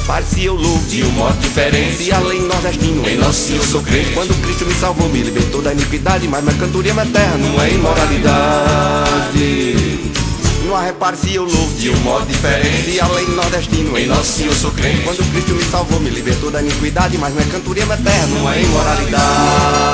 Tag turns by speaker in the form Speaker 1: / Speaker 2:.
Speaker 1: Prepare-se, eu louvo
Speaker 2: de um modo diferente.
Speaker 1: E além nordestino,
Speaker 2: em Nosso Senhor sou crente.
Speaker 1: Quando Cristo me salvou, me libertou da iniquidade, mas minha cantoria minha terra não é imoralidade. Não há repare se eu louvo
Speaker 2: de um modo diferente.
Speaker 1: E além nordestino,
Speaker 2: em Nosso Senhor sou crente.
Speaker 1: Quando Cristo me salvou, me libertou da iniquidade, mas minha cantoria é terra não é imoralidade.